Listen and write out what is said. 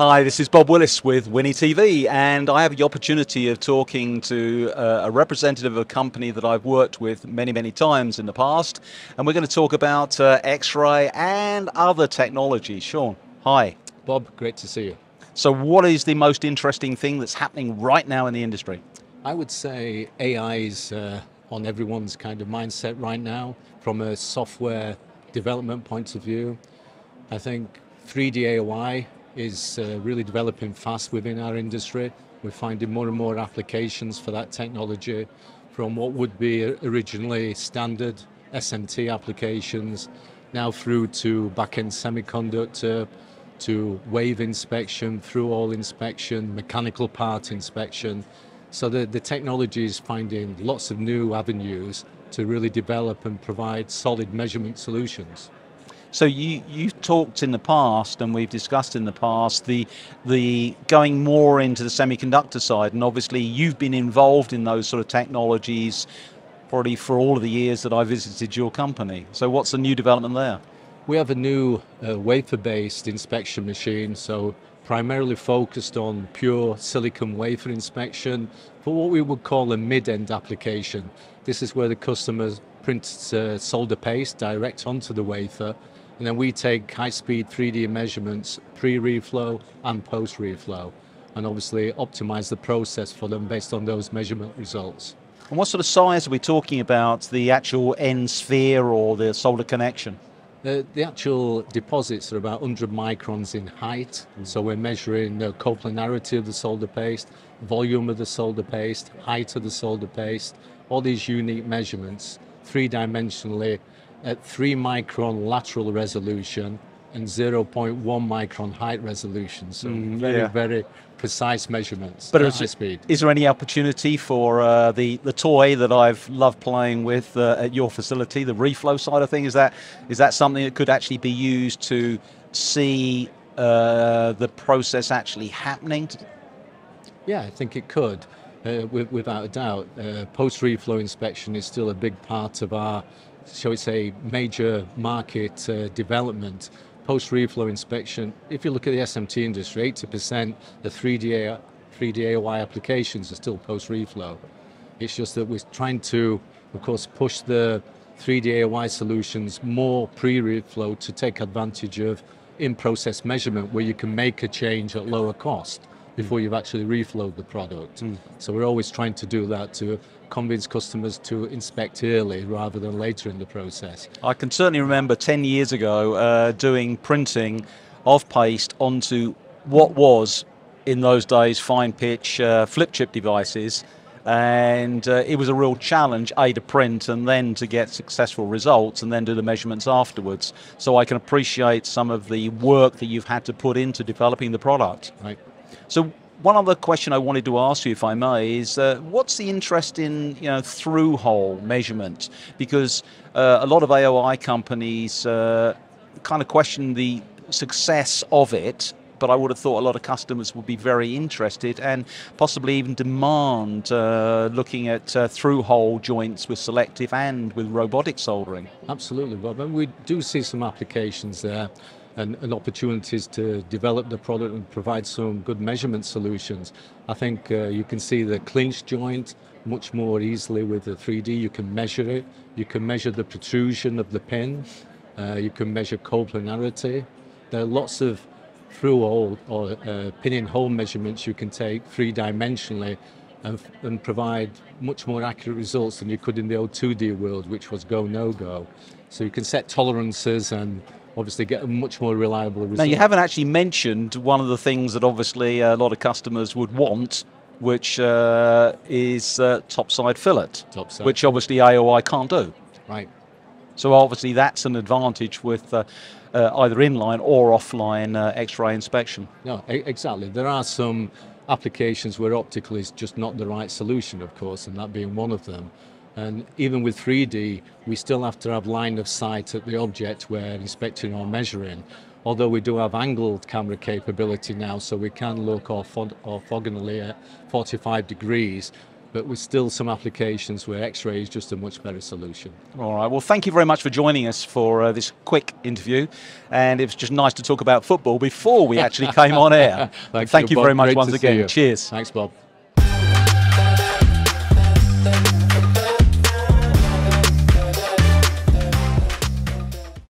Hi, this is Bob Willis with WNIE TV, and I have the opportunity of talking to uh, a representative of a company that I've worked with many, many times in the past, and we're going to talk about uh, X-ray and other technology. Sean, hi. Bob, great to see you. So, what is the most interesting thing that's happening right now in the industry? I would say AI is uh, on everyone's kind of mindset right now from a software development point of view. I think 3D AOI is uh, really developing fast within our industry. We're finding more and more applications for that technology from what would be originally standard SMT applications now through to back-end semiconductor, to wave inspection, through hole inspection, mechanical part inspection. So the, the technology is finding lots of new avenues to really develop and provide solid measurement solutions. So you you've talked in the past, and we've discussed in the past the the going more into the semiconductor side, and obviously you've been involved in those sort of technologies probably for all of the years that I visited your company. So what's the new development there? We have a new uh, wafer-based inspection machine, so primarily focused on pure silicon wafer inspection for what we would call a mid-end application. This is where the customer prints uh, solder paste direct onto the wafer and then we take high-speed 3D measurements pre-reflow and post-reflow, and obviously optimize the process for them based on those measurement results. And what sort of size are we talking about, the actual end sphere or the solder connection? Uh, the actual deposits are about 100 microns in height, mm. so we're measuring the coplanarity of the solder paste, volume of the solder paste, height of the solder paste, all these unique measurements, three-dimensionally at 3 micron lateral resolution and 0.1 micron height resolution. So mm, very, yeah. very precise measurements but at high speed. Is there any opportunity for uh, the, the toy that I've loved playing with uh, at your facility, the reflow side of thing? Is that, is that something that could actually be used to see uh, the process actually happening? Yeah, I think it could. Uh, without a doubt, uh, post-reflow inspection is still a big part of our shall we say, major market uh, development, post-reflow inspection, if you look at the SMT industry, 80% of 3D, 3D AOI applications are still post-reflow. It's just that we're trying to, of course, push the 3D AOI solutions more pre-reflow to take advantage of in-process measurement where you can make a change at lower cost before you've actually reflowed the product. Mm. So we're always trying to do that to convince customers to inspect early rather than later in the process. I can certainly remember 10 years ago uh, doing printing of paste onto what was in those days fine pitch uh, flip chip devices and uh, it was a real challenge a to print and then to get successful results and then do the measurements afterwards. So i can appreciate some of the work that you've had to put into developing the product. Right. So one other question I wanted to ask you, if I may, is uh, what's the interest in you know through hole measurement? Because uh, a lot of AOI companies uh, kind of question the success of it, but I would have thought a lot of customers would be very interested and possibly even demand uh, looking at uh, through hole joints with selective and with robotic soldering. Absolutely, Bob. And we do see some applications there and, and, opportunities to develop the product and provide some good measurement solutions. I think uh, you can see the clinch joint much more easily with the 3D. You can measure it. You can measure the protrusion of the pin. Uh, you can measure coplanarity. There are lots of through hole or uh, pin in hole measurements you can take three dimensionally and, and, provide much more accurate results than you could in the old 2D world, which was go no go. So you can set tolerances and obviously get a much more reliable result. Now, you haven't actually mentioned one of the things that obviously a lot of customers would want, which uh, is uh, topside fillet, topside. which obviously AOI can't do. Right. So obviously that's an advantage with uh, uh either inline or offline uh, X-ray inspection. No, exactly. There are some applications where optical is just not the right solution, of course, and that being one of them. And even with 3D, we still have to have line of sight at the object we're inspecting or measuring. Although we do have angled camera capability now, so we can look orthogonally at 45 degrees. but with still some applications where X-ray is just a much better solution. All right. Well, thank you very much for joining us for uh, this quick interview, and it was just nice to talk about football before we actually came on air. Thank thank you, you very much Great once again. Cheers. Thanks, Bob.